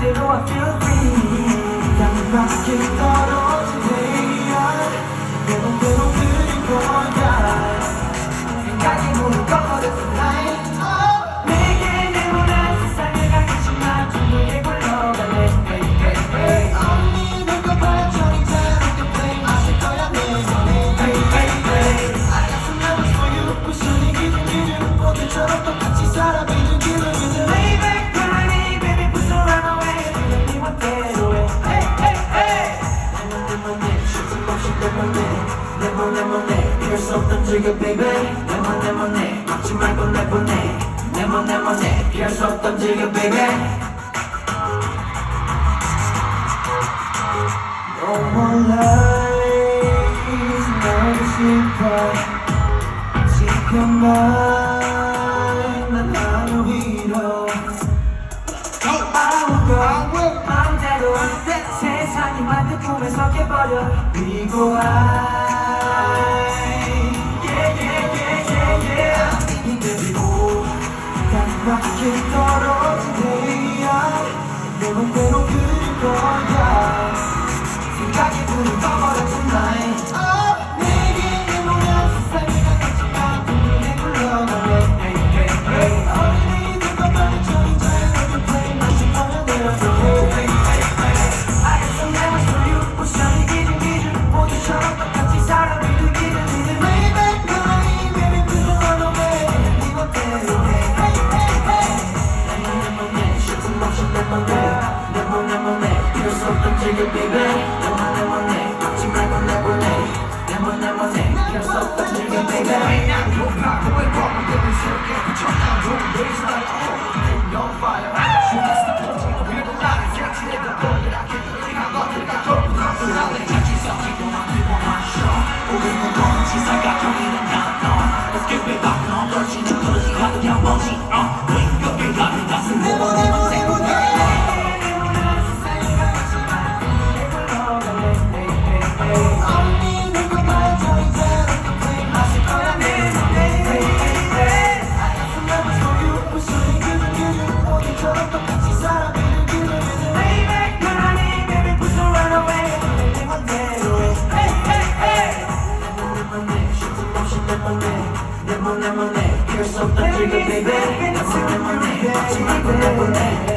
do I feel free? Can rock it all 즐겨 baby. 내맘 내 막지 말고 내보내. 내맘 내 피할 수 없던 즐겨 baby. No more 싶어 지금만 난 하늘 위로. 아무것 마음대로 세상이 만든 꿈에 섞여버려. 그리고 I you don't 수 없던 즐겨 baby 내맘 내맘 내 막지 말고 내보내 내맘 내맘 내 피할 수 없던 즐겨 baby 언니 lemonade, lemon lemonade. Here's something to you, baby. That's a lemonade, that's a lemonade.